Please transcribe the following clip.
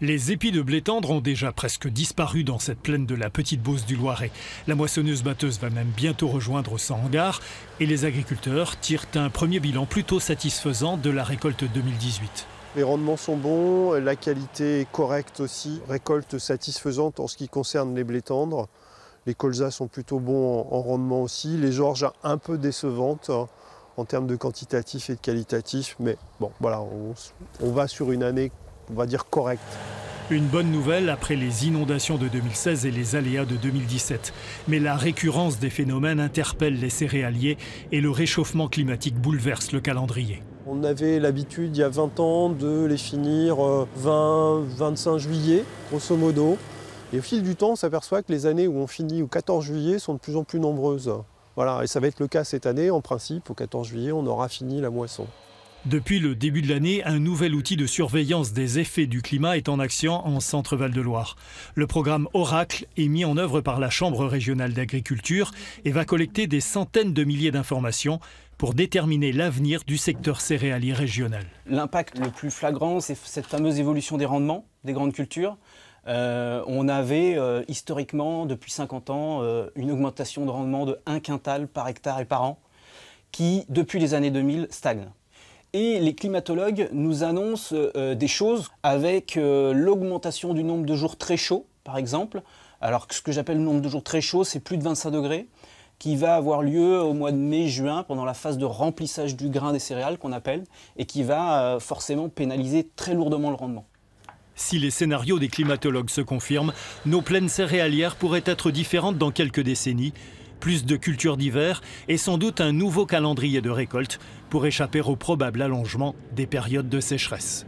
Les épis de blé tendre ont déjà presque disparu dans cette plaine de la Petite Beauce du Loiret. La moissonneuse-batteuse va même bientôt rejoindre son hangar et les agriculteurs tirent un premier bilan plutôt satisfaisant de la récolte 2018. Les rendements sont bons, la qualité est correcte aussi, récolte satisfaisante en ce qui concerne les blés tendres. Les colzas sont plutôt bons en rendement aussi, les georges un peu décevantes hein, en termes de quantitatif et de qualitatif, mais bon voilà, on va sur une année on va dire, correcte. Une bonne nouvelle après les inondations de 2016 et les aléas de 2017. Mais la récurrence des phénomènes interpelle les céréaliers et le réchauffement climatique bouleverse le calendrier. On avait l'habitude il y a 20 ans de les finir 20-25 euh, juillet, grosso modo. Et au fil du temps, on s'aperçoit que les années où on finit au 14 juillet sont de plus en plus nombreuses. Voilà, et ça va être le cas cette année. En principe, au 14 juillet, on aura fini la moisson. Depuis le début de l'année, un nouvel outil de surveillance des effets du climat est en action en Centre-Val de Loire. Le programme Oracle est mis en œuvre par la Chambre régionale d'agriculture et va collecter des centaines de milliers d'informations pour déterminer l'avenir du secteur céréalier régional. L'impact le plus flagrant, c'est cette fameuse évolution des rendements des grandes cultures. Euh, on avait euh, historiquement, depuis 50 ans, euh, une augmentation de rendement de 1 quintal par hectare et par an, qui, depuis les années 2000, stagne. Et les climatologues nous annoncent euh, des choses avec euh, l'augmentation du nombre de jours très chauds, par exemple. Alors ce que j'appelle le nombre de jours très chauds, c'est plus de 25 degrés, qui va avoir lieu au mois de mai-juin, pendant la phase de remplissage du grain des céréales qu'on appelle, et qui va euh, forcément pénaliser très lourdement le rendement. Si les scénarios des climatologues se confirment, nos plaines céréalières pourraient être différentes dans quelques décennies plus de cultures d'hiver et sans doute un nouveau calendrier de récolte pour échapper au probable allongement des périodes de sécheresse.